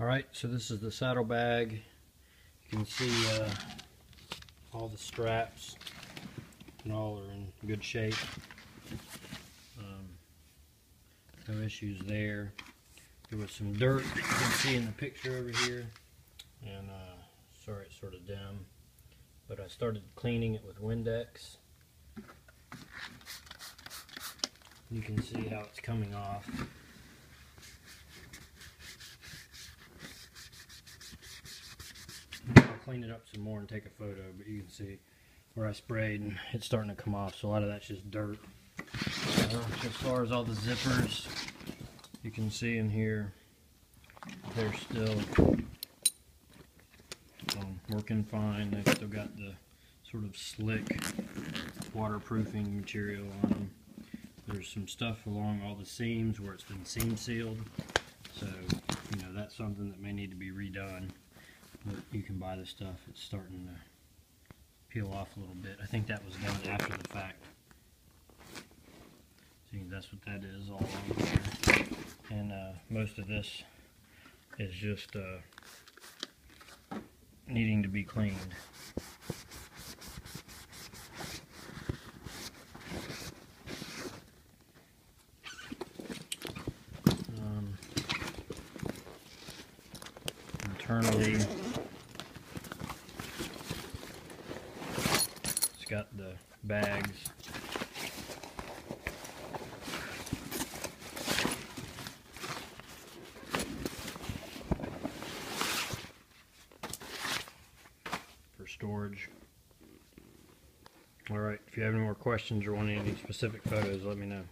Alright, so this is the saddlebag. You can see uh, all the straps and all are in good shape. Um, no issues there. There was some dirt that you can see in the picture over here. And uh, sorry it's sort of dim. But I started cleaning it with Windex. You can see how it's coming off. Clean it up some more and take a photo, but you can see where I sprayed and it's starting to come off. So a lot of that's just dirt. Uh, as far as all the zippers, you can see in here, they're still um, working fine. They've still got the sort of slick waterproofing material on them. There's some stuff along all the seams where it's been seam sealed. So, you know, that's something that may need to be redone. But you can buy the stuff. It's starting to peel off a little bit. I think that was done after the fact. See, that's what that is all on here. And uh, most of this is just uh, needing to be cleaned. Um, internally, got the bags. For storage. Alright, if you have any more questions or want any specific photos, let me know.